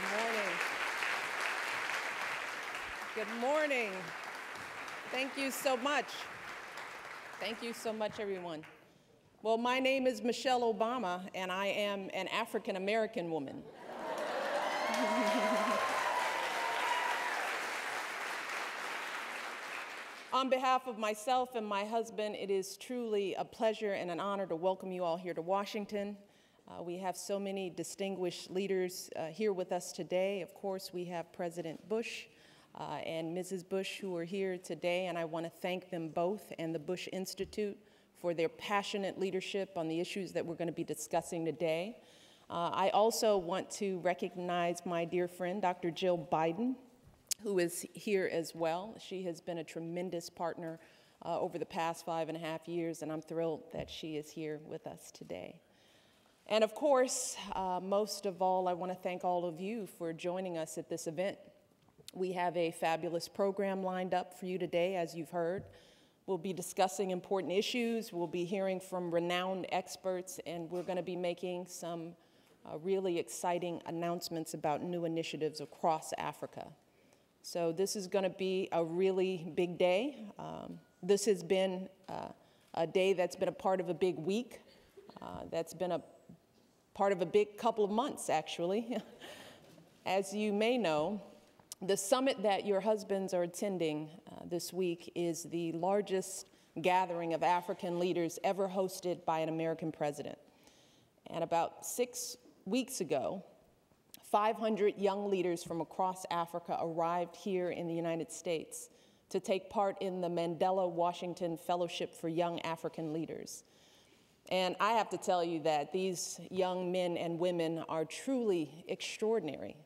Good morning. Good morning. Thank you so much. Thank you so much, everyone. Well, my name is Michelle Obama, and I am an African American woman. On behalf of myself and my husband, it is truly a pleasure and an honor to welcome you all here to Washington. Uh, we have so many distinguished leaders uh, here with us today. Of course, we have President Bush uh, and Mrs. Bush who are here today, and I want to thank them both and the Bush Institute for their passionate leadership on the issues that we're going to be discussing today. Uh, I also want to recognize my dear friend, Dr. Jill Biden, who is here as well. She has been a tremendous partner uh, over the past five and a half years, and I'm thrilled that she is here with us today. And of course, uh, most of all, I want to thank all of you for joining us at this event. We have a fabulous program lined up for you today, as you've heard. We'll be discussing important issues, we'll be hearing from renowned experts, and we're going to be making some uh, really exciting announcements about new initiatives across Africa. So, this is going to be a really big day. Um, this has been uh, a day that's been a part of a big week, uh, that's been a part of a big couple of months, actually. As you may know, the summit that your husbands are attending uh, this week is the largest gathering of African leaders ever hosted by an American president. And about six weeks ago, 500 young leaders from across Africa arrived here in the United States to take part in the Mandela Washington Fellowship for Young African Leaders. And I have to tell you that these young men and women are truly extraordinary.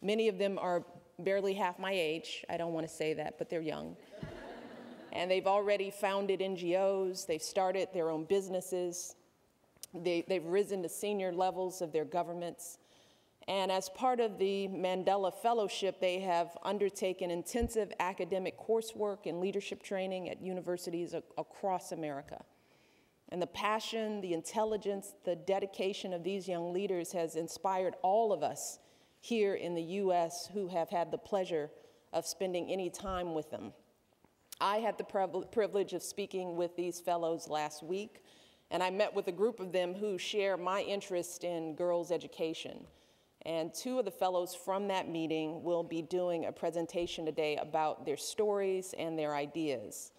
Many of them are barely half my age. I don't want to say that, but they're young. and they've already founded NGOs, they've started their own businesses, they, they've risen to senior levels of their governments. And as part of the Mandela Fellowship, they have undertaken intensive academic coursework and leadership training at universities across America. And the passion, the intelligence, the dedication of these young leaders has inspired all of us here in the U.S. who have had the pleasure of spending any time with them. I had the privilege of speaking with these fellows last week, and I met with a group of them who share my interest in girls' education. And two of the fellows from that meeting will be doing a presentation today about their stories and their ideas.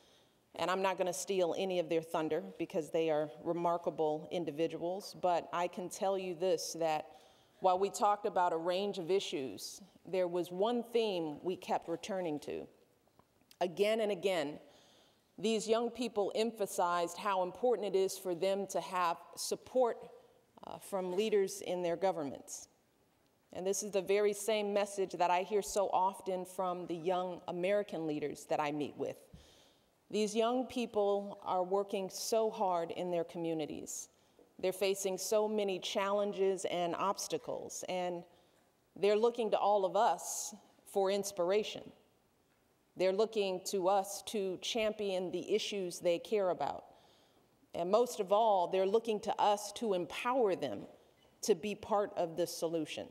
And I'm not going to steal any of their thunder because they are remarkable individuals, but I can tell you this that while we talked about a range of issues, there was one theme we kept returning to. Again and again, these young people emphasized how important it is for them to have support uh, from leaders in their governments. And this is the very same message that I hear so often from the young American leaders that I meet with. These young people are working so hard in their communities. They're facing so many challenges and obstacles, and they're looking to all of us for inspiration. They're looking to us to champion the issues they care about. And most of all, they're looking to us to empower them to be part of the solution.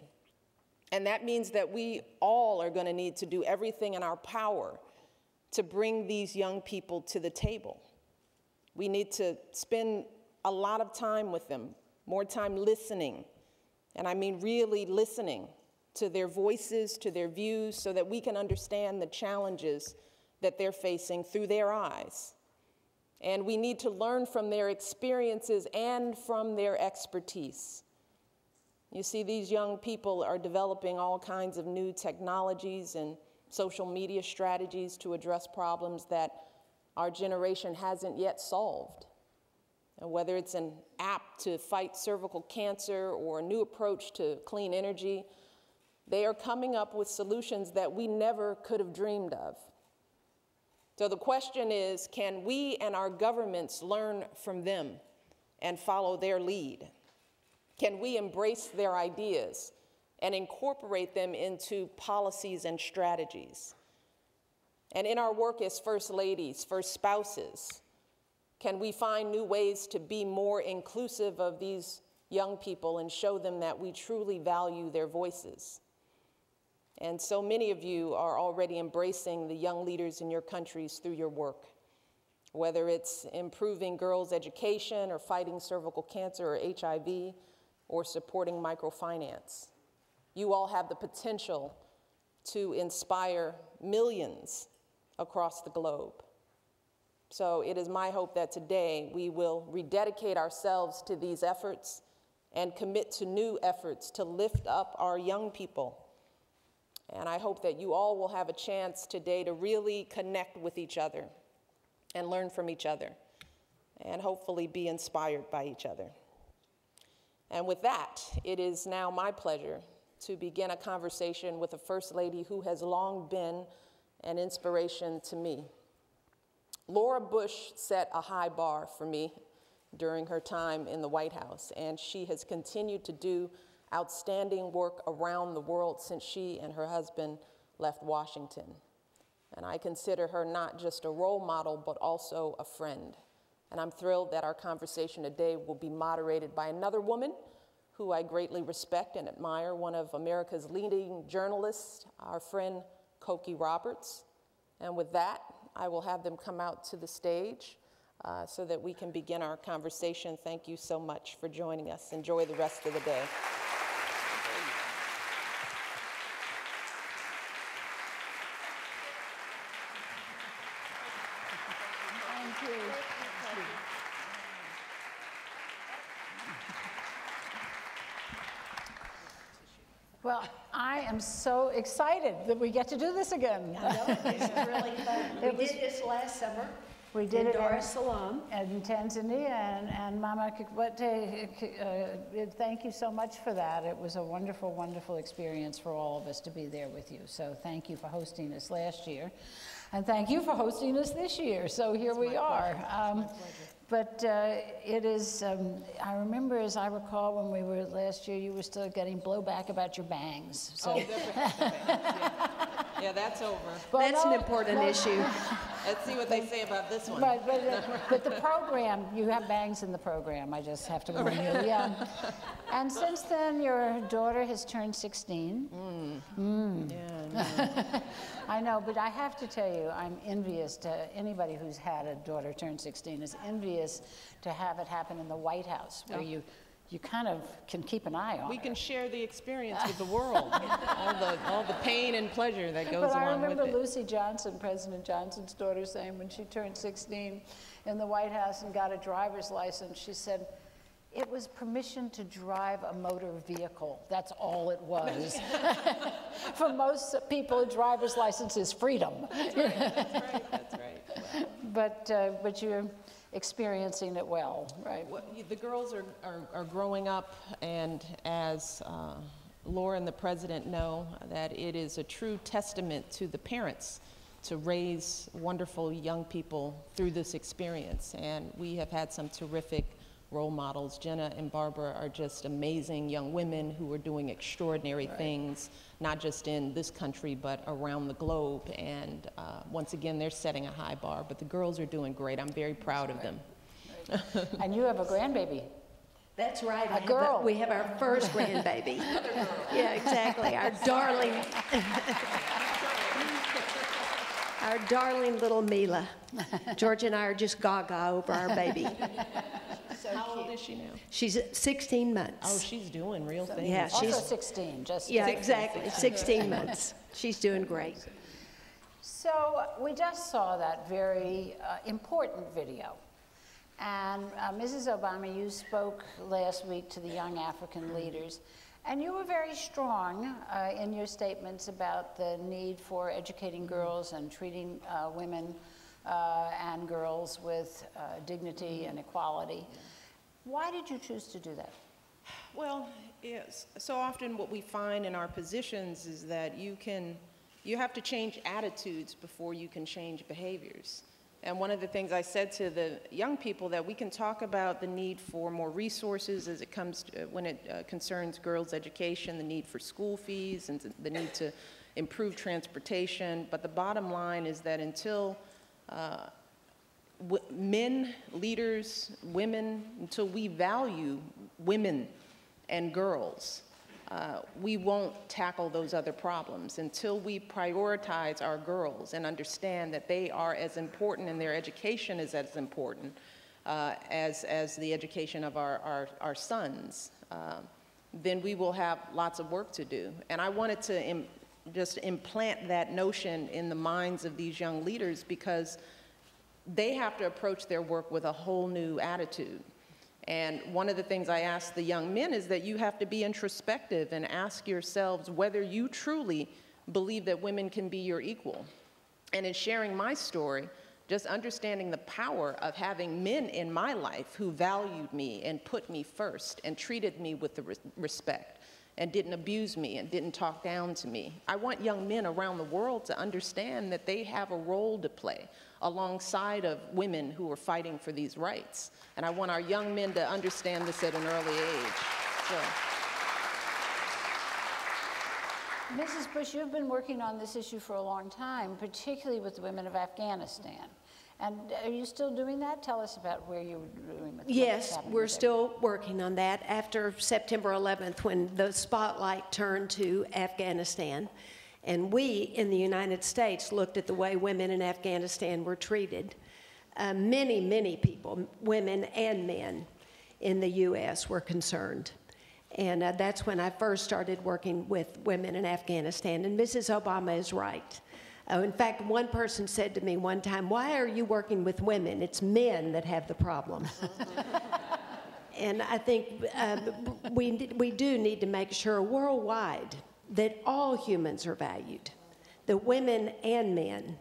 And that means that we all are going to need to do everything in our power to bring these young people to the table. We need to spend a lot of time with them, more time listening. And I mean, really listening to their voices, to their views, so that we can understand the challenges that they're facing through their eyes. And we need to learn from their experiences and from their expertise. You see, these young people are developing all kinds of new technologies and social media strategies to address problems that our generation hasn't yet solved. And whether it's an app to fight cervical cancer or a new approach to clean energy, they are coming up with solutions that we never could have dreamed of. So the question is can we and our governments learn from them and follow their lead? Can we embrace their ideas and incorporate them into policies and strategies. And in our work as First Ladies, First Spouses, can we find new ways to be more inclusive of these young people and show them that we truly value their voices? And so many of you are already embracing the young leaders in your countries through your work, whether it's improving girls' education or fighting cervical cancer or HIV or supporting microfinance. You all have the potential to inspire millions across the globe. So it is my hope that today we will rededicate ourselves to these efforts and commit to new efforts to lift up our young people. And I hope that you all will have a chance today to really connect with each other and learn from each other and hopefully be inspired by each other. And with that, it is now my pleasure to begin a conversation with a First Lady who has long been an inspiration to me. Laura Bush set a high bar for me during her time in the White House, and she has continued to do outstanding work around the world since she and her husband left Washington. And I consider her not just a role model, but also a friend. And I'm thrilled that our conversation today will be moderated by another woman who I greatly respect and admire, one of America's leading journalists, our friend Cokie Roberts. And with that, I will have them come out to the stage uh, so that we can begin our conversation. Thank you so much for joining us. Enjoy the rest of the day. Well, I am so excited that we get to do this again. I know, this is really fun. We did this last summer. We did in it Dar in- es Salaam. in Tanzania, and, and Mama Kikwete, uh, thank you so much for that. It was a wonderful, wonderful experience for all of us to be there with you. So thank you for hosting us last year, and thank you for hosting us this year. So here we are. Um, but uh, it is, um, I remember, as I recall, when we were last year, you were still getting blowback about your bangs. So, Oh, yeah. yeah, that's over. Well, That's an important no, issue. Let's see what they say about this one. Right, but, uh, but the program, you have bangs in the program, I just have to warn you, yeah. And since then, your daughter has turned 16. Mm. Yeah, I know, but I have to tell you, I'm envious to anybody who's had a daughter turn 16 is envious to have it happen in the White House, where you, you kind of can keep an eye on we her. can share the experience with the world, all the, all the pain and pleasure that goes But I along with remember. Luci Johnson, President Johnson's daughter, saying when she turned 16 in the White House and got a driver's license, she said, it was permission to drive a motor vehicle. That's all it was. For most people, a driver's license is freedom. That's right, that's right. But, uh, but you're experiencing it well, right? Well, The girls are, are, are growing up, and as uh, Laura and the president know, that it is a true testament to the parents to raise wonderful young people through this experience. And we have had some terrific role models. Jenna and Barbara are just amazing young women who are doing extraordinary things, not just in this country, but around the globe. And uh, once again, they're setting a high bar, but the girls are doing great. I'm very proud of them. And you have a grandbaby. That's right. I have girl. We have our first grandbaby. Yeah, exactly. Our darling, our darling little Mila. George and I are just gaga over our baby. So How old is she now? She's 16 months. Oh, she's doing real things. Yeah, Also she's, 16, just. yeah, exactly, 16 months. She's doing great. So we just saw that very uh, important video. And uh, Mrs. Obama, you spoke last week to the young African leaders, and you were very strong uh, in your statements about the need for educating girls and treating uh, women uh, and girls with uh, dignity and equality. Why did you choose to do that? Well, yes, so often what we find in our positions is that you can, you have to change attitudes before you can change behaviors. And one of the things I said to the young people that we can talk about the need for more resources as it comes to, when it uh, concerns girls' education, the need for school fees, and the need to improve transportation. But the bottom line is that until uh, men, leaders, women, until we value women and girls, uh, we won't tackle those other problems until we prioritize our girls and understand that they are as important and their education is as important uh, as, as the education of our, our, our sons. Uh, then we will have lots of work to do. And I wanted to Im just implant that notion in the minds of these young leaders because they have to approach their work with a whole new attitude. And one of the things I ask the young men is that you have to be introspective and ask yourselves whether you truly believe that women can be your equal. And in sharing my story, just understanding the power of having men in my life who valued me and put me first and treated me with the re respect and didn't abuse me and didn't talk down to me. I want young men around the world to understand that they have a role to play alongside of women who are fighting for these rights. And I want our young men to understand this at an early age. So. Mrs. Bush, you've been working on this issue for a long time, particularly with the women of Afghanistan. And are you still doing that? Tell us about where you're doing it. Yes, we're still working on that. After September 11th, when the spotlight turned to Afghanistan, and we in the United States looked at the way women in Afghanistan were treated, uh, many, many people, women and men in the U.S., were concerned. And uh, that's when I first started working with women in Afghanistan. And Mrs. Obama is right. Uh, in fact, one person said to me one time, Why are you working with women? It's men that have the problem. and I think uh, we, we do need to make sure worldwide that all humans are valued, that women and men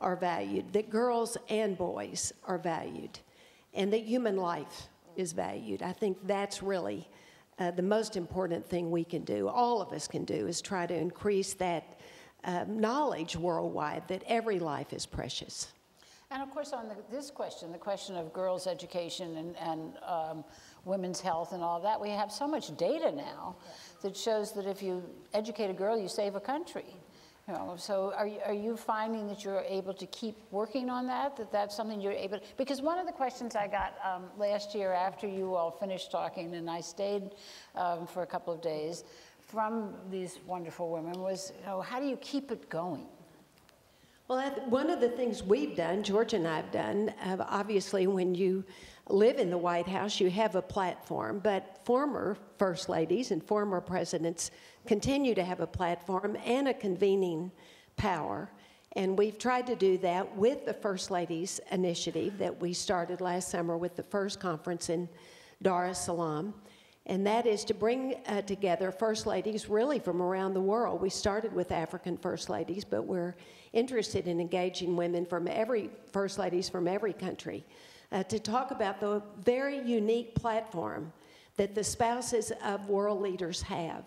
are valued, that girls and boys are valued, and that human life is valued. I think that's really uh, the most important thing we can do, all of us can do, is try to increase that uh, knowledge worldwide that every life is precious. And of course, on the, this question, the question of girls' education and, and um, women's health and all that, we have so much data now that shows that if you educate a girl, you save a country. You know, so are you, are you finding that you're able to keep working on that, that that's something you're able, because one of the questions I got um, last year after you all finished talking, and I stayed um, for a couple of days, from these wonderful women was, you know, how do you keep it going? Well, one of the things we've done, George and I have done, uh, obviously, when you live in the White House, you have a platform, but former first ladies and former presidents continue to have a platform and a convening power. And we've tried to do that with the First Ladies Initiative that we started last summer with the first conference in Dar es Salaam. And that is to bring uh, together First Ladies really from around the world. We started with African First Ladies, but we're interested in engaging women from every, First Ladies from every country uh, to talk about the very unique platform that the spouses of world leaders have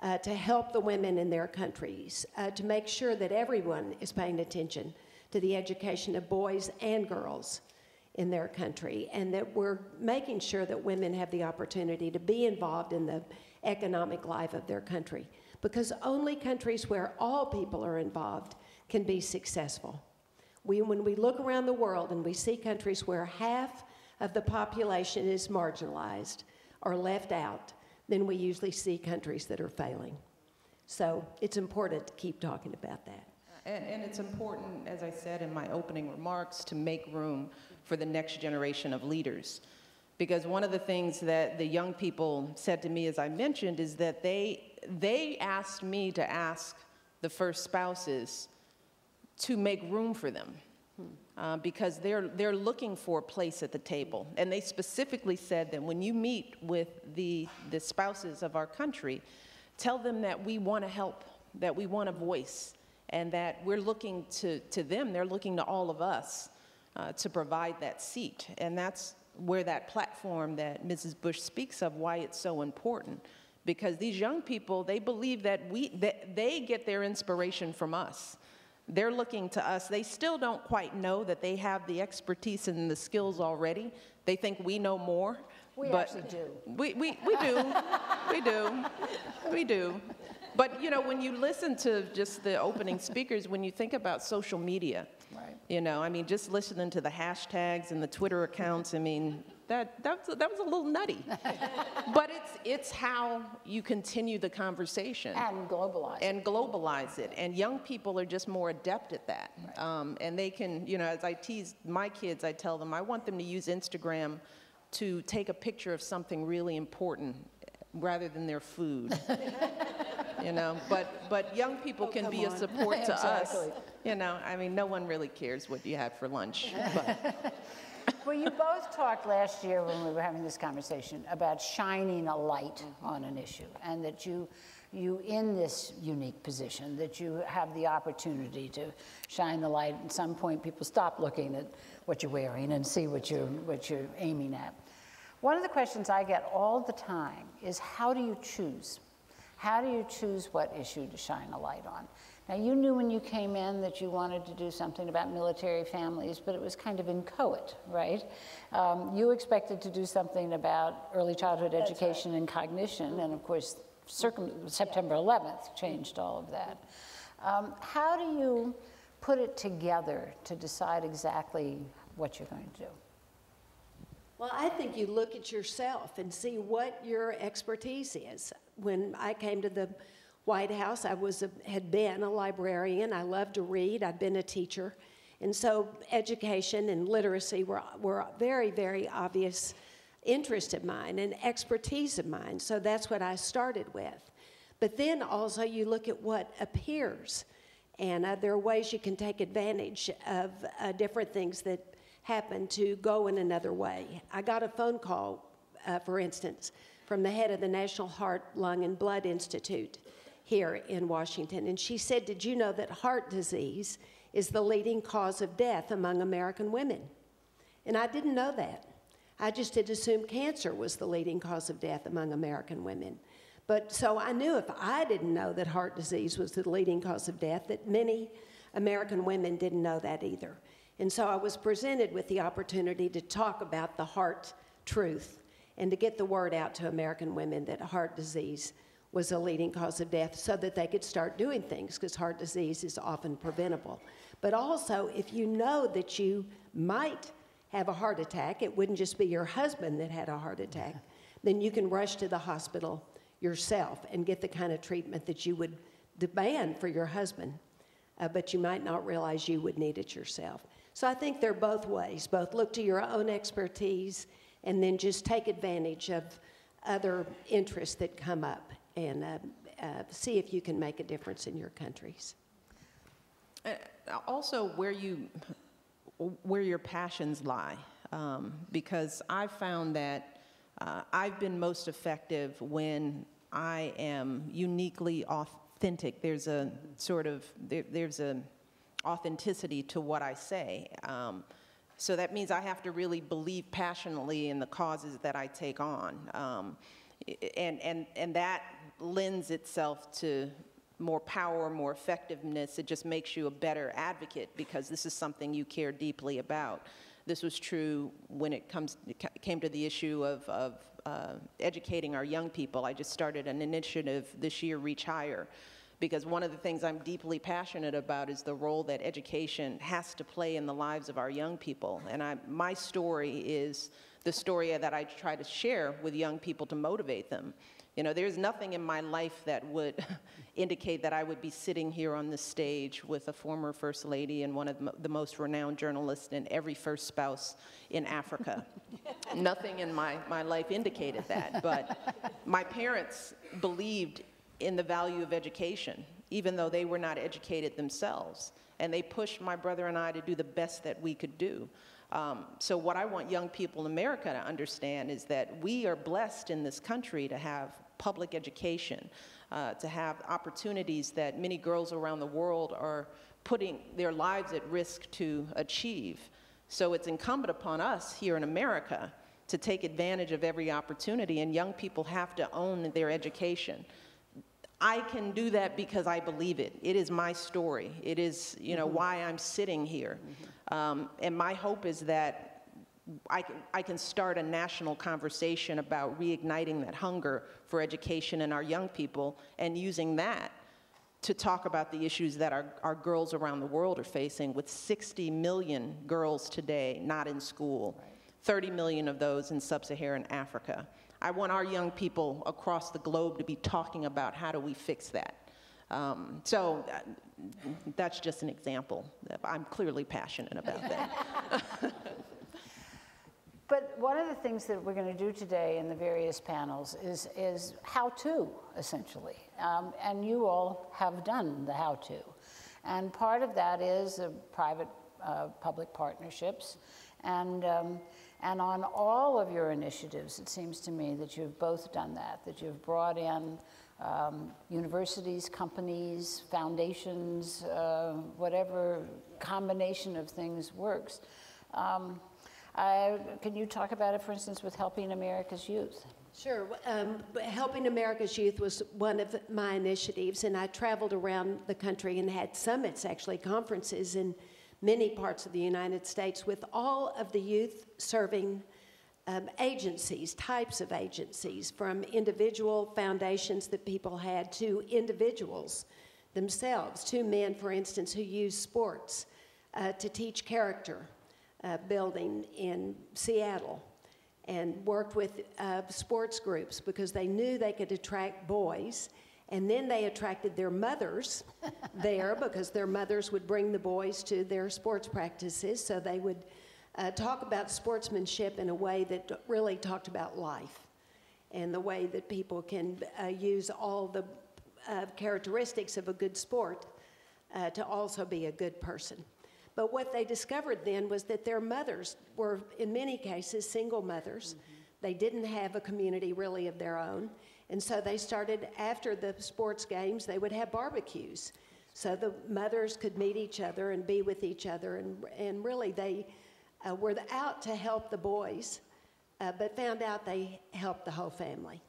uh, to help the women in their countries, uh, to make sure that everyone is paying attention to the education of boys and girls in their country, and that we're making sure that women have the opportunity to be involved in the economic life of their country. Because only countries where all people are involved can be successful. We, when we look around the world and we see countries where half of the population is marginalized or left out, then we usually see countries that are failing. So it's important to keep talking about that. And, and, it's important, as I said in my opening remarks, to make room for the next generation of leaders. Because one of the things that the young people said to me, as I mentioned, is that they, they asked me to ask the first spouses to make room for them. Uh, because they're, they're looking for a place at the table. And they specifically said that when you meet with the, the spouses of our country, tell them that we want to help, that we want a voice, and that we're looking to, to them, they're looking to all of us uh, to provide that seat. And that's where that platform that Mrs. Bush speaks of, why it's so important. Because these young people, they believe that, we, that they get their inspiration from us. They're looking to us. They still don't quite know that they have the expertise and the skills already. They think we know more. We but actually do. We, we, we do. we do. We do. But you know, when you listen to just the opening speakers, when you think about social media, right. you know, I mean, just listening to the hashtags and the Twitter accounts, I mean, that, that, was, that was a little nutty. but it's, it's how you continue the conversation And globalize. and globalize it. And young people are just more adept at that. Um, and they can, you know, as I tease my kids, I tell them I want them to use Instagram to take a picture of something really important rather than their food. you know, but but young people oh, can be a support to us. You know, I mean, no one really cares what you had for lunch. But Well, you both talked last year when we were having this conversation about shining a light mm-hmm. on an issue, and that you, you in this unique position, that you have the opportunity to shine the light. At some point, people stop looking at what you're wearing and see what you're, what you're aiming at. One of the questions I get all the time is how do you choose? How do you choose what issue to shine a light on? Now, you knew when you came in that you wanted to do something about military families, but it was kind of inchoate, right? Um, you expected to do something about early childhood education and cognition, and of course, circum- September 11th changed all of that. Um, how do you put it together to decide exactly what you're going to do? Well, I think you look at yourself and see what your expertise is. When I came to the White House, I was a, had been a librarian. I loved to read. I'd been a teacher. And so education and literacy were, were very, very obvious interest of mine and expertise of mine. So that's what I started with. But then also you look at what appears. And uh, there are ways you can take advantage of uh, different things that happen to go in another way. I got a phone call, uh, for instance, from the head of the National Heart, Lung, and Blood Institute here in Washington. And she said, Did you know that heart disease is the leading cause of death among American women? And I didn't know that. I just had assumed cancer was the leading cause of death among American women. But so I knew if I didn't know that heart disease was the leading cause of death, that many American women didn't know that either. And so I was presented with the opportunity to talk about the heart truth and to get the word out to American women that heart disease was a leading cause of death so that they could start doing things because heart disease is often preventable. But also, if you know that you might have a heart attack, it wouldn't just be your husband that had a heart attack, then you can rush to the hospital yourself and get the kind of treatment that you would demand for your husband, uh, but you might not realize you would need it yourself. So I think they're both ways both look to your own expertise and then just take advantage of other interests that come up and uh, uh, see if you can make a difference in your countries. Uh, also where you where your passions lie um, because i've found that uh, i've been most effective when i am uniquely authentic there's a sort of there, there's a authenticity to what i say um, so that means i have to really believe passionately in the causes that i take on um, and, and, and that lends itself to more power, more effectiveness. It just makes you a better advocate because this is something you care deeply about. This was true when it comes came to the issue of, of uh, educating our young people. I just started an initiative this year, Reach Higher, because one of the things I'm deeply passionate about is the role that education has to play in the lives of our young people. And I, my story is the story that I try to share with young people to motivate them. You know, there's nothing in my life that would indicate that I would be sitting here on this stage with a former First Lady and one of the most renowned journalists and every first spouse in Africa. nothing in my, my life indicated that. But my parents believed in the value of education, even though they were not educated themselves. And they pushed my brother and I to do the best that we could do. Um, so, what I want young people in America to understand is that we are blessed in this country to have public education, uh, to have opportunities that many girls around the world are putting their lives at risk to achieve. So, it's incumbent upon us here in America to take advantage of every opportunity, and young people have to own their education. I can do that because I believe it. It is my story. It is, you know, mm-hmm. why I'm sitting here. Mm-hmm. Um, and my hope is that I can, I can start a national conversation about reigniting that hunger for education in our young people and using that to talk about the issues that our, our girls around the world are facing with 60 million girls today not in school. Right. 30 million of those in sub-Saharan Africa. I want our young people across the globe to be talking about how do we fix that. Um, so uh, that's just an example. I'm clearly passionate about that. But one of the things that we're going to do today in the various panels is, is how to, essentially. Um, and you all have done the how to. And part of that is uh, private uh, public partnerships. And, um, and on all of your initiatives, it seems to me that you've both done that, that you've brought in um, universities, companies, foundations, uh, whatever combination of things works. Um, I, can you talk about it, for instance, with Helping America's Youth? Sure. Um, Helping America's Youth was one of my initiatives, and I traveled around the country and had summits, actually, conferences in many parts of the United States with all of the youth serving um, agencies, types of agencies, from individual foundations that people had to individuals themselves. Two men, for instance, who use sports uh, to teach character uh, building in Seattle and worked with uh, sports groups because they knew they could attract boys. And then they attracted their mothers there because their mothers would bring the boys to their sports practices. So they would uh, talk about sportsmanship in a way that really talked about life and the way that people can uh, use all the uh, characteristics of a good sport uh, to also be a good person. But what they discovered then was that their mothers were, in many cases, single mothers. Mm-hmm. They didn't have a community really of their own. And so they started, after the sports games, they would have barbecues. So the mothers could meet each other and be with each other. And, and really, they uh, were out to help the boys, uh, but found out they helped the whole family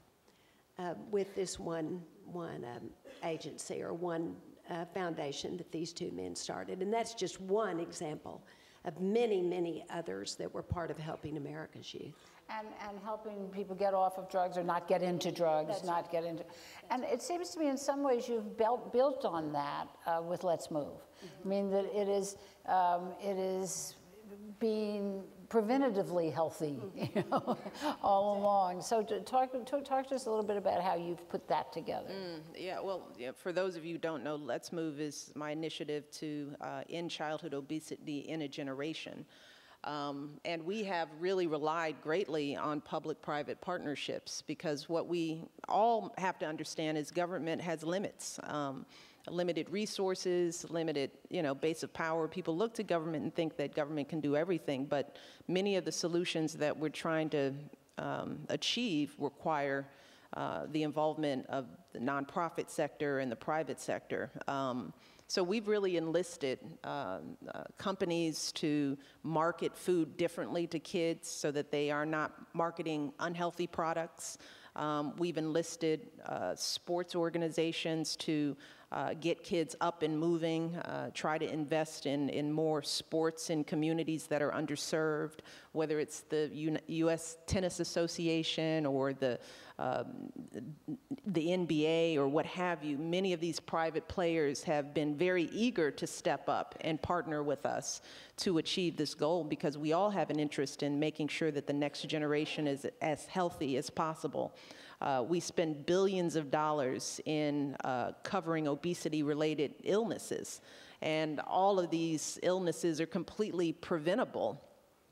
uh, with this one, one um, agency or one uh, foundation that these two men started. And that's just one example of many, many others that were part of Helping America's Youth. And, and helping people get off of drugs or not get into drugs, That's not right. get into. And it seems to me in some ways you've built, built on that uh, with Let's Move. Mm-hmm. I mean, that it is, um, it is being preventatively healthy, you know, all along. So to talk, to talk to us a little bit about how you've put that together. Mm, yeah, well, yeah, for those of you who don't know, Let's Move is my initiative to uh, end childhood obesity in a generation. Um, and we have really relied greatly on public-private partnerships because what we all have to understand is government has limits. Um, limited resources, limited, you know, base of power. People look to government and think that government can do everything, but many of the solutions that we're trying to um, achieve require uh, the involvement of the nonprofit sector and the private sector. Um, so we've really enlisted uh, uh, companies to market food differently to kids so that they are not marketing unhealthy products. Um, we've enlisted uh, sports organizations to uh, get kids up and moving, uh, try to invest in, in more sports in communities that are underserved, whether it's the U U.S. Tennis Association or the, um, the NBA or what have you. Many of these private players have been very eager to step up and partner with us to achieve this goal because we all have an interest in making sure that the next generation is as healthy as possible. Uh, we spend billions of dollars in uh, covering obesity-related illnesses, and all of these illnesses are completely preventable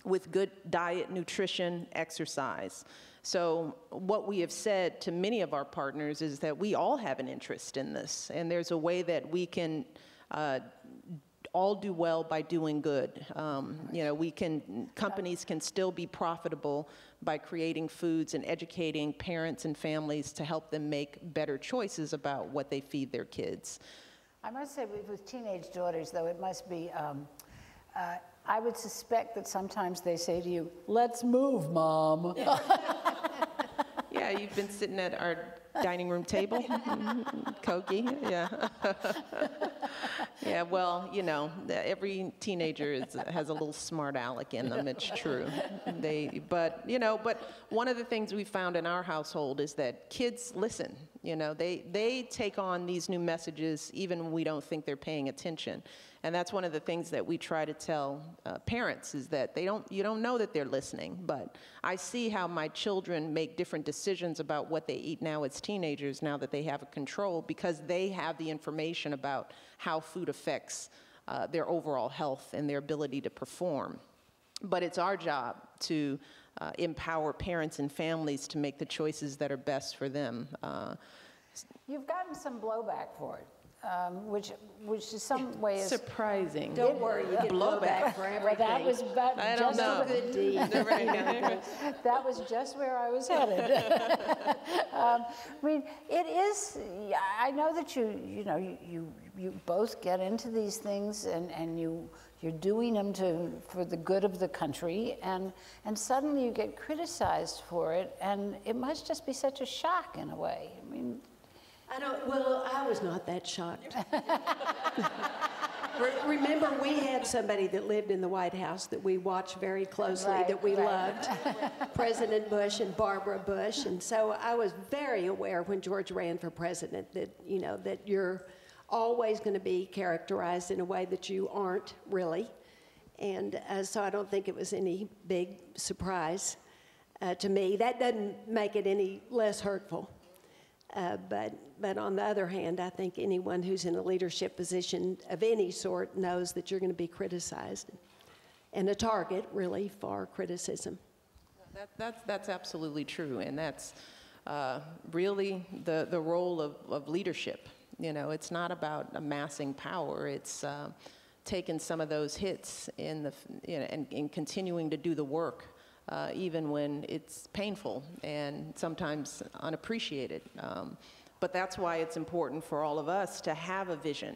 with good diet, nutrition, exercise. So what we have said to many of our partners is that we all have an interest in this, and there's a way that we can uh, all do well by doing good. Um, you know, we can, companies can still be profitable by creating foods and educating parents and families to help them make better choices about what they feed their kids. I must say, with teenage daughters, though, it must be, um, uh, I would suspect that sometimes they say to you, let's move, mom. you've been sitting at our dining room table. Cokie, yeah. yeah, well, you know, every teenager is, has a little smart aleck in them, it's true. They, but, you know, but one of the things we found in our household is that kids listen. You know, they, they take on these new messages even when we don't think they're paying attention. And that's one of the things that we try to tell uh, parents is that they don't, you don't know that they're listening. But I see how my children make different decisions about what they eat now as teenagers, now that they have a control, because they have the information about how food affects uh, their overall health and their ability to perform. But it's our job to uh, empower parents and families to make the choices that are best for them. Uh, You've gotten some blowback for it, um, which, which in some ways. surprising. Don't worry, you get blowback for Well, that was about I don't just know. Good deed. that was just where I was headed. um, I mean, it is. I know that you, you know, you, you, you both get into these things, and, and you you're doing them to for the good of the country, and and suddenly you get criticized for it, and it must just be such a shock in a way. I mean, I don't, well, I was not that shocked. Remember, we had somebody that lived in the White House that we watched very closely, Right, that we right. loved, President Bush and Barbara Bush. And so I was very aware when George ran for president that, you know, that you're always going to be characterized in a way that you aren't really. And uh, so I don't think it was any big surprise uh, to me. That doesn't make it any less hurtful. Uh, but, but on the other hand, I think anyone who's in a leadership position of any sort knows that you're going to be criticized and a target, really, for criticism. That, that's, that's absolutely true, and that's uh, really the, the role of, of leadership. You know, it's not about amassing power, it's uh, taking some of those hits in the, you know, and, and continuing to do the work. Uh, even when it's painful and sometimes unappreciated. Um, but that's why it's important for all of us to have a vision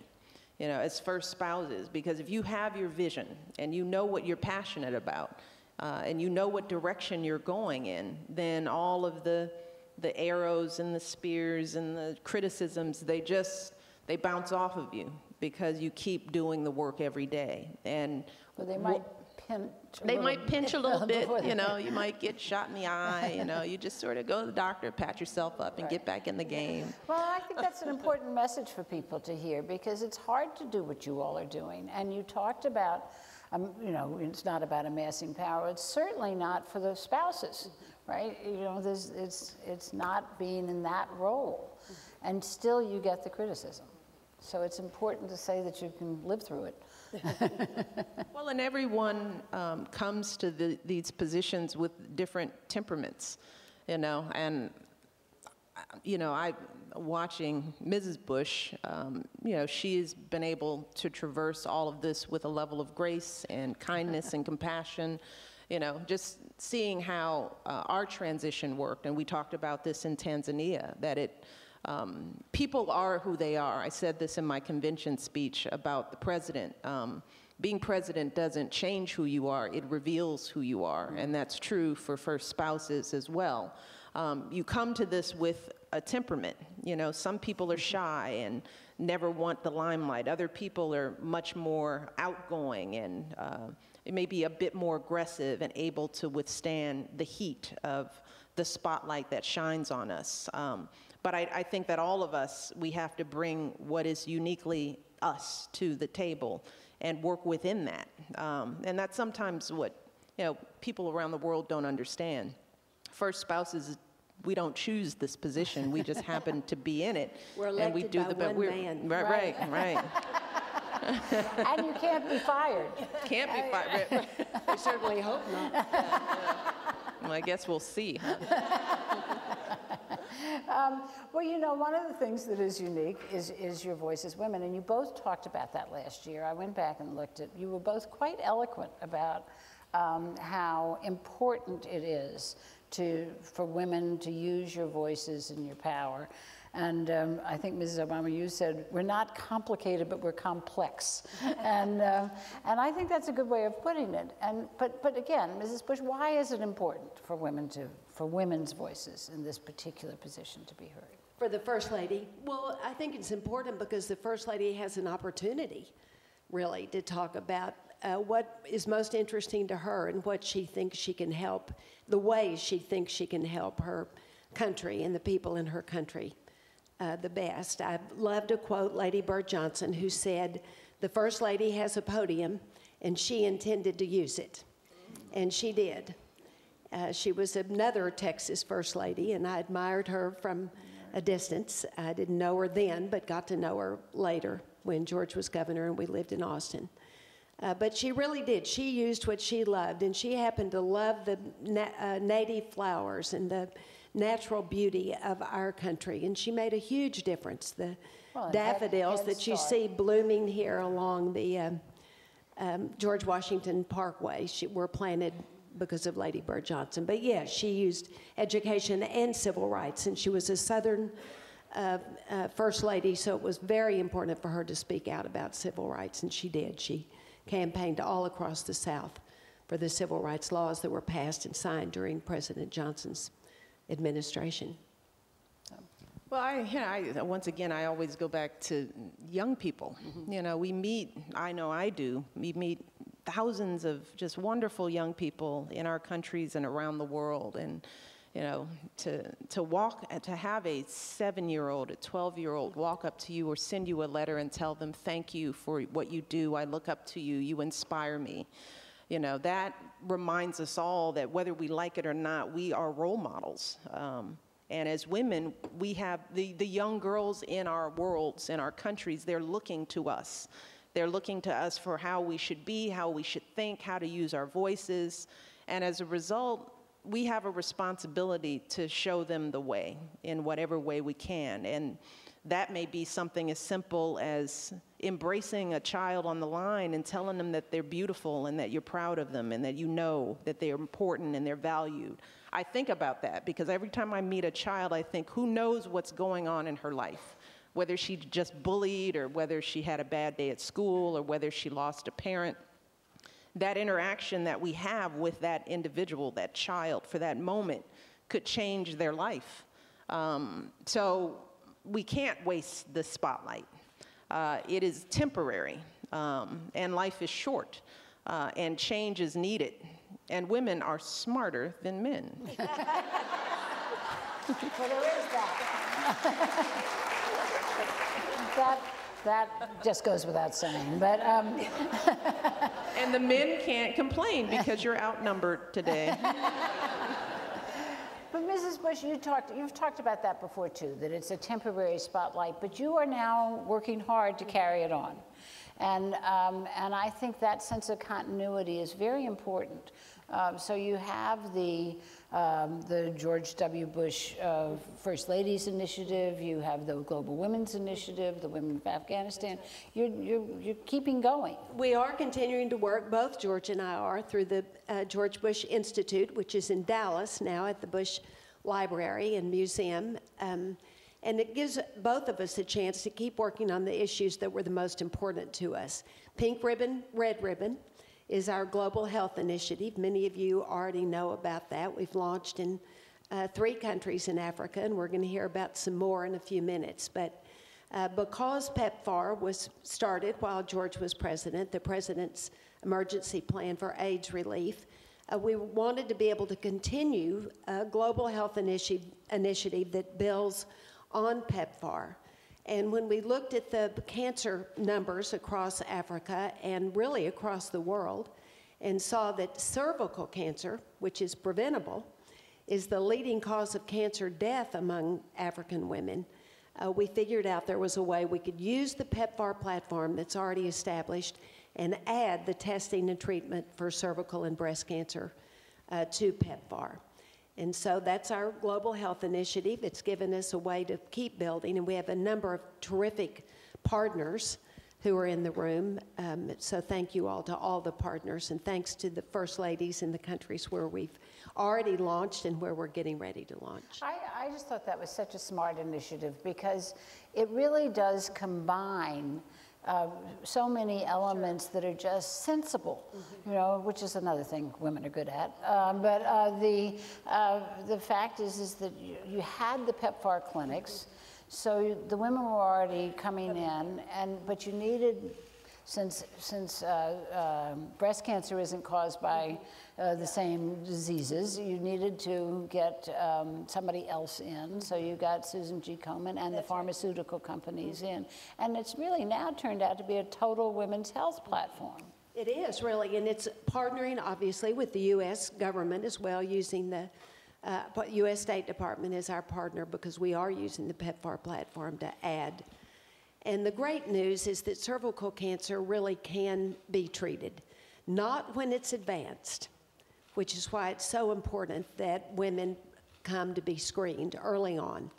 you know, as first spouses, because if you have your vision and you know what you're passionate about, uh, and you know what direction you're going in, then all of the the arrows and the spears and the criticisms they just they bounce off of you because you keep doing the work every day. And well, they might pinch. a they little might pinch a little bit, you know, you might get shot in the eye, you know, you just sort of go to the doctor, pat yourself up, and get back in the game. Well, I think that's an important message for people to hear because it's hard to do what you all are doing. And you talked about, um, you know, it's not about amassing power. It's certainly not for the spouses, right? You know, there's, it's, it's not being in that role. And still you get the criticism. So it's important to say that you can live through it. Well, and everyone um, comes to the, these positions with different temperaments, you know, and, uh, you know, I, watching Mrs. Bush, um, you know, she's been able to traverse all of this with a level of grace and kindness and compassion, you know, just seeing how uh, our transition worked, and we talked about this in Tanzania, that it, um, people are who they are. I said this in my convention speech about the president. Um, being president doesn't change who you are, it reveals who you are, and that's true for first spouses as well. Um, you come to this with a temperament. You know, some people are shy and never want the limelight. Other people are much more outgoing and uh, it may be a bit more aggressive and able to withstand the heat of the spotlight that shines on us. Um, but I, I think that all of us, we have to bring what is uniquely us to the table and work within that. Um, and that's sometimes what you know people around the world don't understand. First spouses, we don't choose this position; we just happen to be in it, We're and we do the best. one We're, man. Right, right, right. And you can't be fired. Can't be fired. I certainly hope not. Well, I guess we'll see. Um, well, you know, one of the things that is unique is, is your voice as women, and you both talked about that last year. I went back and looked at, you were both quite eloquent about um, how important it is to, for women to use your voices and your power. And um, I think, Mrs. Obama, you said, we're not complicated, but we're complex. and, uh, and I think that's a good way of putting it. And, but, but again, Mrs. Bush, why is it important for women to, for women's voices in this particular position to be heard? For the First Lady, well, I think it's important because the First Lady has an opportunity, really, to talk about uh, what is most interesting to her and what she thinks she can help, the ways she thinks she can help her country and the people in her country uh, the best. I love to quote Lady Bird Johnson, who said, The First Lady has a podium, and she intended to use it. And she did. Uh, she was another Texas First Lady, and I admired her from a distance. I didn't know her then, but got to know her later when George was governor and we lived in Austin. Uh, but she really did. She used what she loved, and she happened to love the na- uh, native flowers and the natural beauty of our country. And she made a huge difference. The Well, daffodils that you see blooming here along the um, um, George Washington Parkway she, were planted because of Lady Bird Johnson. But yes, she used education and civil rights, and she was a Southern uh, uh, First Lady, so it was very important for her to speak out about civil rights, and she did. She campaigned all across the South for the civil rights laws that were passed and signed during President Johnson's administration. Well, I, you know, I, once again, I always go back to young people. Mm-hmm. You know, we meet, I know I do, we meet thousands of just wonderful young people in our countries and around the world. And, you know, to, to walk, to have a seven year old, a 12 year old walk up to you or send you a letter and tell them, thank you for what you do. I look up to you. You inspire me. You know, that reminds us all that whether we like it or not, we are role models. Um, and as women, we have the, the young girls in our worlds, in our countries, they're looking to us. They're looking to us for how we should be, how we should think, how to use our voices. And as a result, we have a responsibility to show them the way in whatever way we can. And that may be something as simple as embracing a child on the line and telling them that they're beautiful and that you're proud of them and that you know that they're important and they're valued. I think about that because every time I meet a child, I think, who knows what's going on in her life? Whether she just bullied or whether she had a bad day at school or whether she lost a parent that interaction that we have with that individual, that child, for that moment, could change their life. Um, so we can't waste the spotlight. Uh, it is temporary, um, and life is short, uh, and change is needed. And women are smarter than men. Well, there is that. that, that just goes without saying. But um, and the men can't complain because you're outnumbered today. But Mrs. Bush, you talked, you've talked about that before too, that it's a temporary spotlight, but you are now working hard to carry it on. And, um, and I think that sense of continuity is very important. Um, so you have the, um, the George W. Bush uh, First Ladies Initiative, you have the Global Women's Initiative, the Women of Afghanistan. You're, you're, you're keeping going. We are continuing to work, both George and I are, through the uh, George Bush Institute, which is in Dallas now at the Bush Library and Museum. Um, and it gives both of us a chance to keep working on the issues that were the most important to us. Pink Ribbon, Red Ribbon is our global health initiative. Many of you already know about that. We've launched in uh, three countries in Africa, and we're going to hear about some more in a few minutes. But uh, because PEPFAR was started while George was president, the president's emergency plan for AIDS relief, uh, we wanted to be able to continue a global health initiative, initiative that builds on PEPFAR. And when we looked at the cancer numbers across Africa and really across the world, and saw that cervical cancer, which is preventable, is the leading cause of cancer death among African women, uh, we figured out there was a way we could use the PEPFAR platform that's already established and add the testing and treatment for cervical and breast cancer uh, to PEPFAR. And so that's our global health initiative. It's given us a way to keep building, and we have a number of terrific partners who are in the room. Um, so thank you all to all the partners, and thanks to the first ladies in the countries where we've already launched and where we're getting ready to launch. I, I just thought that was such a smart initiative because it really does combine uh, so many elements that are just sensible, you know, which is another thing women are good at. Um, but uh, the, uh, the fact is, is that you, you had the PEPFAR clinics, so you, the women were already coming. in, and, but you needed since, since uh, um, breast cancer isn't caused by uh, the same diseases, you needed to get um, somebody else in. So you got Susan G. Komen and the pharmaceutical companies in. And it's really now turned out to be a total women's health platform. It is really, and it's partnering obviously with the U.S. government as well, using the uh, U.S. State Department as our partner because we are using the PEPFAR platform to add. And the great news is that cervical cancer really can be treated, not when it's advanced, which is why it's so important that women come to be screened early on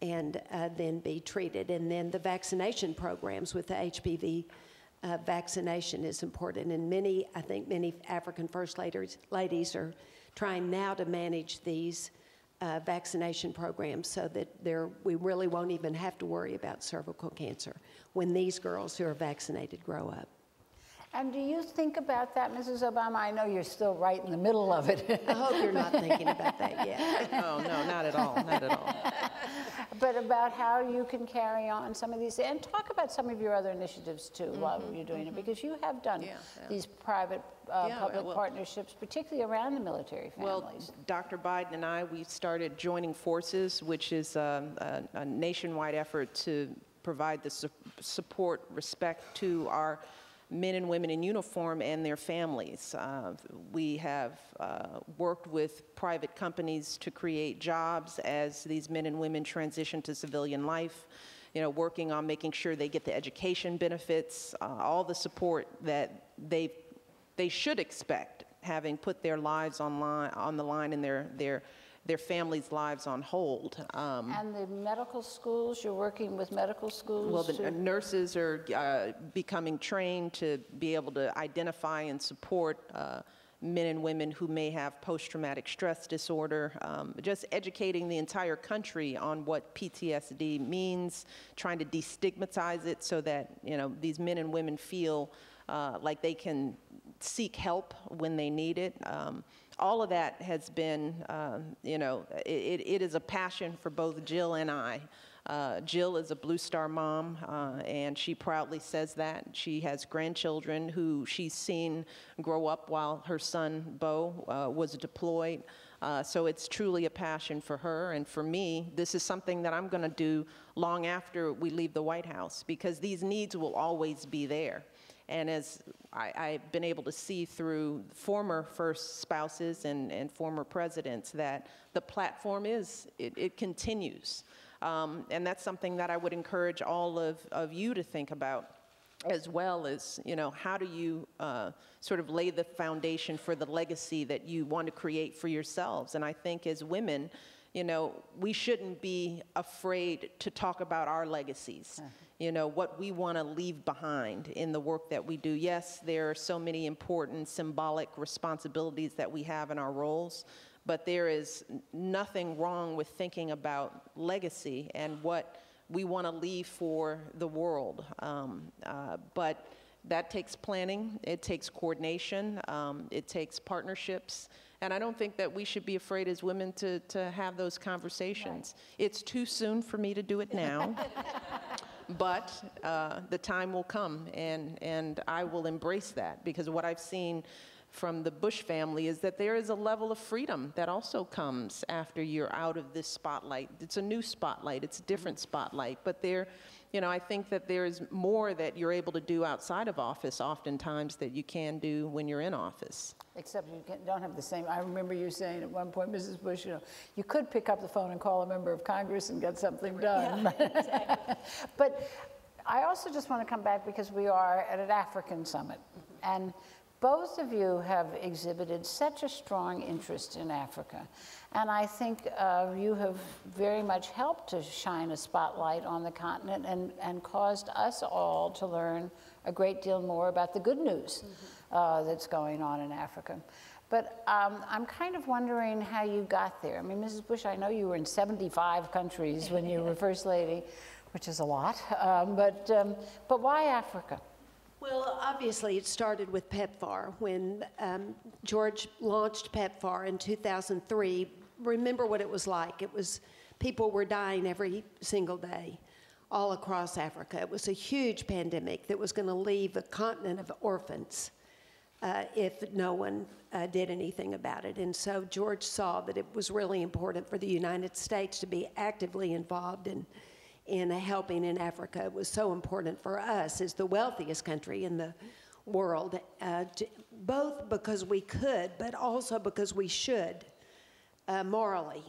and uh, then be treated. And then the vaccination programs with the HPV uh, vaccination is important. And many, I think many African First Ladies, ladies are trying now to manage these uh, vaccination programs so that there, we really won't even have to worry about cervical cancer when these girls who are vaccinated grow up. And do you think about that, Mrs. Obama? I know you're still right in the middle of it. I hope you're not thinking about that yet. Oh, no, not at all, not at all. but about how you can carry on some of these, and talk about some of your other initiatives too mm -hmm, while you're doing mm -hmm. it, because you have done yeah, yeah. these private uh, yeah, public well, partnerships, particularly around the military families. Well, Dr. Biden and I, we started joining forces, which is um, a, a nationwide effort to provide the su support, respect to our men and women in uniform and their families. Uh, we have uh, worked with private companies to create jobs as these men and women transition to civilian life. You know, working on making sure they get the education benefits, uh, all the support that they they should expect, having put their lives on line on the line in their their their families' lives on hold. Um, and the medical schools, you're working with medical schools? Well, the nurses are uh, becoming trained to be able to identify and support uh, men and women who may have post-traumatic stress disorder, um, just educating the entire country on what PTSD means, trying to destigmatize it so that, you know, these men and women feel uh, like they can seek help when they need it. Um, all of that has been, um, you know, it, it is a passion for both Jill and I. Uh, Jill is a Blue Star mom, uh, and she proudly says that. She has grandchildren who she's seen grow up while her son, Beau, uh, was deployed. Uh, so it's truly a passion for her. And for me, this is something that I'm going to do long after we leave the White House because these needs will always be there. And as I, have been able to see through former first spouses and, and former presidents that the platform is, it, it continues. Um, and that's something that I would encourage all of, of you to think about as well as, you know, how do you uh, sort of lay the foundation for the legacy that you want to create for yourselves? And I think as women, you know, we shouldn't be afraid to talk about our legacies. Uh -huh you know, what we want to leave behind in the work that we do. Yes, there are so many important symbolic responsibilities that we have in our roles, but there is nothing wrong with thinking about legacy and what we want to leave for the world. Um, uh, but that takes planning, it takes coordination, um, it takes partnerships. And I don't think that we should be afraid as women to, to have those conversations. Right. It's too soon for me to do it now. but uh, the time will come, and, and I will embrace that because what I've seen from the Bush family is that there is a level of freedom that also comes after you're out of this spotlight. It's a new spotlight, it's a different spotlight, but there, you know, I think that there's more that you're able to do outside of office oftentimes that you can do when you're in office. Except you can, don't have the same, I remember you saying at one point, Mrs. Bush, you know, you could pick up the phone and call a member of Congress and get something done. Yeah, exactly. but I also just want to come back because we are at an African summit. And both of you have exhibited such a strong interest in Africa. And I think uh, you have very much helped to shine a spotlight on the continent and, and caused us all to learn a great deal more about the good news mm -hmm. uh, that's going on in Africa. But um, I'm kind of wondering how you got there. I mean, Mrs. Bush, I know you were in 75 countries when you were First Lady, which is a lot. Um, but, um, but why Africa? Well, obviously, it started with PEPFAR. When um, George launched PEPFAR in 2003, remember what it was like. It was people were dying every single day. all across Africa. It was a huge pandemic that was going to leave a continent of orphans uh, if no one uh, did anything about it. And so George saw that it was really important for the United States to be actively involved in, in helping in Africa. Was so important for us as the wealthiest country in the world, uh, to, both because we could, but also because we should uh, morally.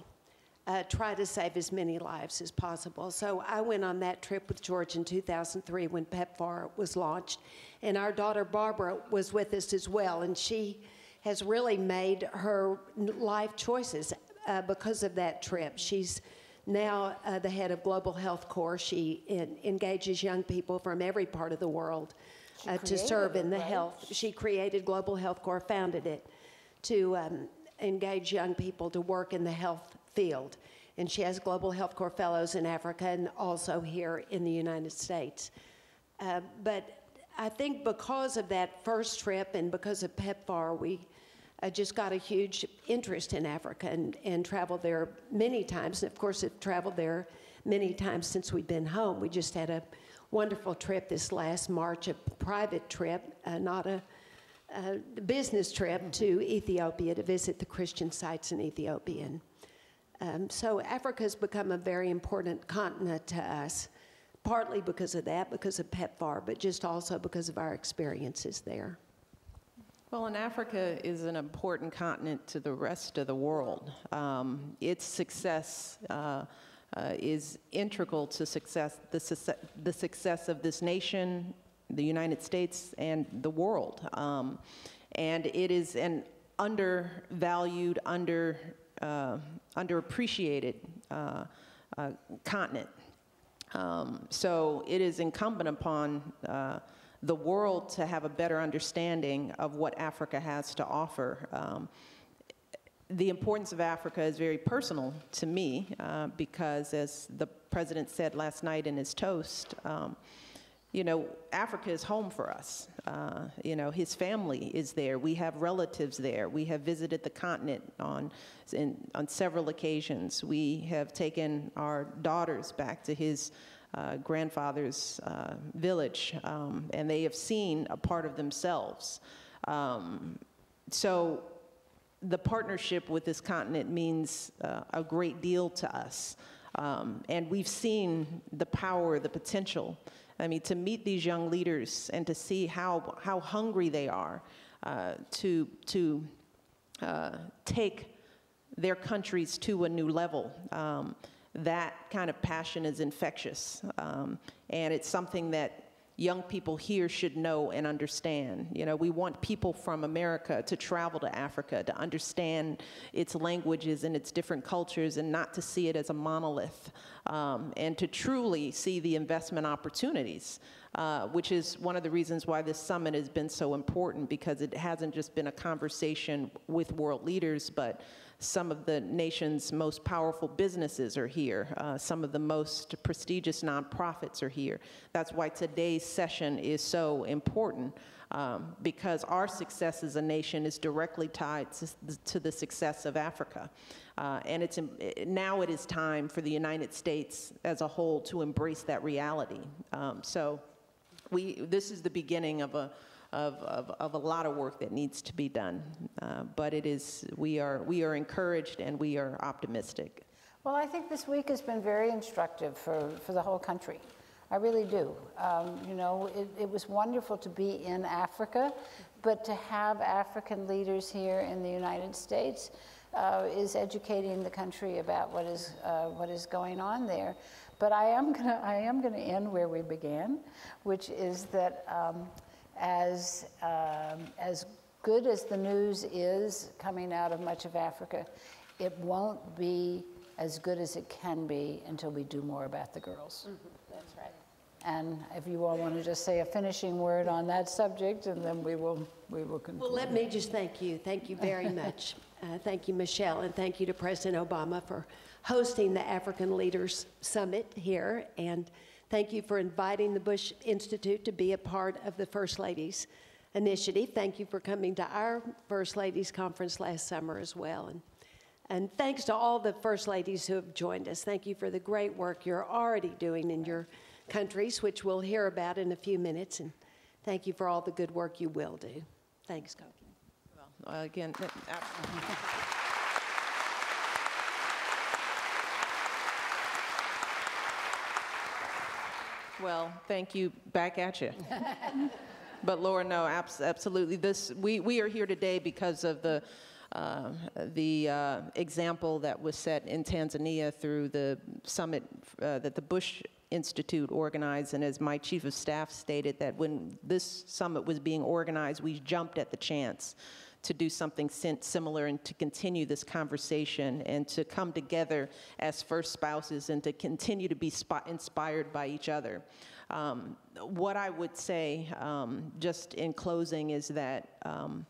Uh, try to save as many lives as possible. So I went on that trip with George in 2003 when PEPFAR was launched, and our daughter Barbara was with us as well, and she has really made her life choices uh, because of that trip. She's now uh, the head of Global Health Corps. She in, engages young people from every part of the world uh, to serve in the right? health. She created Global Health Corps, founded it to um, engage young people to work in the health field. And she has Global Health Corps fellows in Africa and also here in the United States. Uh, but I think because of that first trip and because of PEPFAR, we uh, just got a huge interest in Africa and, and traveled there many times. And of course, have traveled there many times since we've been home. We just had a wonderful trip this last March, a private trip, uh, not a, a business trip to Ethiopia to visit the Christian sites in Ethiopia. And, um, so Africa has become a very important continent to us, partly because of that, because of PEPFAR, but just also because of our experiences there. Well, and Africa is an important continent to the rest of the world. Um, its success uh, uh, is integral to success, the, success, the success of this nation, the United States, and the world. Um, and it is an undervalued, under uh, underappreciated uh, uh, continent. Um, so it is incumbent upon uh, the world to have a better understanding of what Africa has to offer. Um, the importance of Africa is very personal to me uh, because, as the president said last night in his toast, um, you know, Africa is home for us. Uh, you know, his family is there. We have relatives there. We have visited the continent on, in, on several occasions. We have taken our daughters back to his uh, grandfather's uh, village, um, and they have seen a part of themselves. Um, so the partnership with this continent means uh, a great deal to us. Um, and we've seen the power, the potential I mean, to meet these young leaders and to see how, how hungry they are uh, to, to uh, take their countries to a new level. Um, that kind of passion is infectious. Um, and it's something that young people here should know and understand. You know, we want people from America to travel to Africa, to understand its languages and its different cultures, and not to see it as a monolith, um, and to truly see the investment opportunities. Uh, which is one of the reasons why this summit has been so important because it hasn't just been a conversation with world leaders, but some of the nation's most powerful businesses are here. Uh, some of the most prestigious nonprofits are here. That's why today's session is so important um, because our success as a nation is directly tied to, to the success of Africa. Uh, and it's, now it is time for the United States as a whole to embrace that reality. Um, so we, this is the beginning of a, of, of, of a lot of work that needs to be done. Uh, but it is, we are, we are encouraged and we are optimistic. Well, I think this week has been very instructive for, for the whole country. I really do. Um, you know, it, it, was wonderful to be in Africa, but to have African leaders here in the United States uh, is educating the country about what is, uh, what is going on there. But I am gonna, I am gonna end where we began, which is that um, as, um, as good as the news is coming out of much of Africa, it won't be as good as it can be until we do more about the girls. Mm-hmm. That's right. And if you all want to just say a finishing word on that subject, and then we will, we will conclude. Well, let me just thank you. Thank you very much. Uh, thank you, Michelle, and thank you to President Obama for hosting the African Leaders Summit here. And Thank you for inviting the Bush Institute to be a part of the First Ladies Initiative. Thank you for coming to our First Ladies Conference last summer as well. And, and thanks to all the First Ladies who have joined us. Thank you for the great work you're already doing in your countries, which we'll hear about in a few minutes. And thank you for all the good work you will do. Thanks, Cokie. Well, Again, well, thank you, back at you. But Laura, no, abs- absolutely. This, we, we are here today because of the, uh, the uh, example that was set in Tanzania through the summit uh, that the Bush Institute organized. And as my chief of staff stated, that when this summit was being organized, we jumped at the chance to do something similar and to continue this conversation and to come together as first spouses and to continue to be inspired by each other. Um, what I would say, um, just in closing, is that um,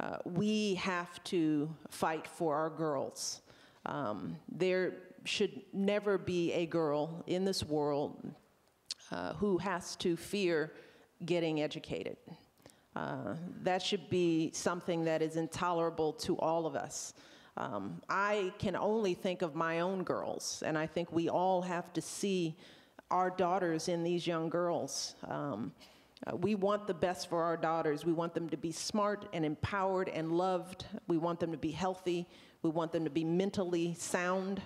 uh, we have to fight for our girls. Um, there should never be a girl in this world uh, who has to fear getting educated. Uh, that should be something that is intolerable to all of us. Um, I can only think of my own girls, and I think we all have to see our daughters in these young girls. Um, uh, we want the best for our daughters. We want them to be smart and empowered and loved. We want them to be healthy. We want them to be mentally sound.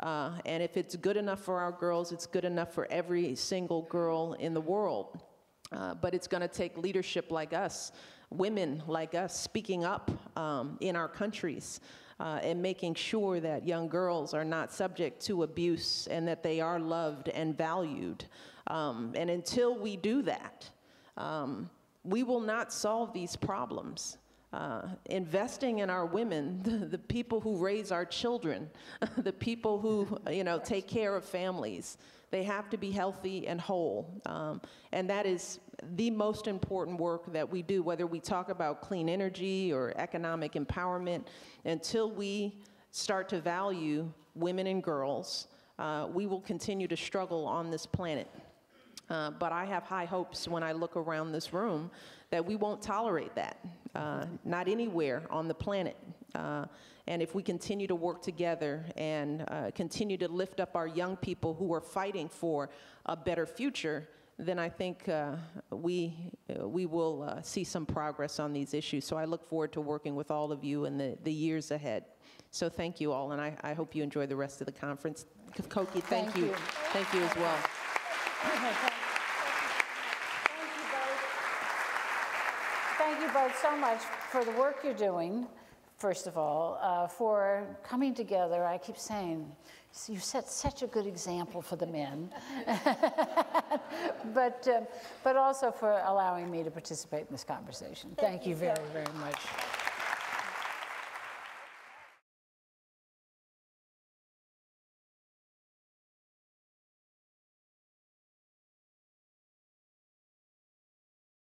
Uh, and if it's good enough for our girls, it's good enough for every single girl in the world. Uh, but it's going to take leadership like us, women like us, speaking up um, in our countries uh, and making sure that young girls are not subject to abuse and that they are loved and valued. Um, and until we do that, um, we will not solve these problems. Uh, investing in our women, the, the people who raise our children, the people who you know take care of families, they have to be healthy and whole, um, and that is the most important work that we do. Whether we talk about clean energy or economic empowerment, until we start to value women and girls, uh, we will continue to struggle on this planet. Uh, but I have high hopes when I look around this room that we won't tolerate that, uh, not anywhere on the planet. Uh, and if we continue to work together and uh, continue to lift up our young people who are fighting for a better future, then I think uh, we, uh, we will uh, see some progress on these issues. So I look forward to working with all of you in the, the years ahead. So thank you all, and I, I hope you enjoy the rest of the conference. Cokie, thank, Thank you. you. Thank you as well. Thank you both so much for the work you're doing, first of all, uh, for coming together. I keep saying, you set such a good example for the men, but, um, but also for allowing me to participate in this conversation. Thank you very, very much.